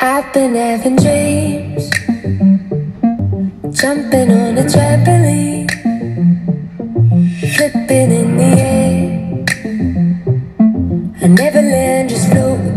I've been having dreams, jumping on a trampoline, flipping in the air. I never land, just float.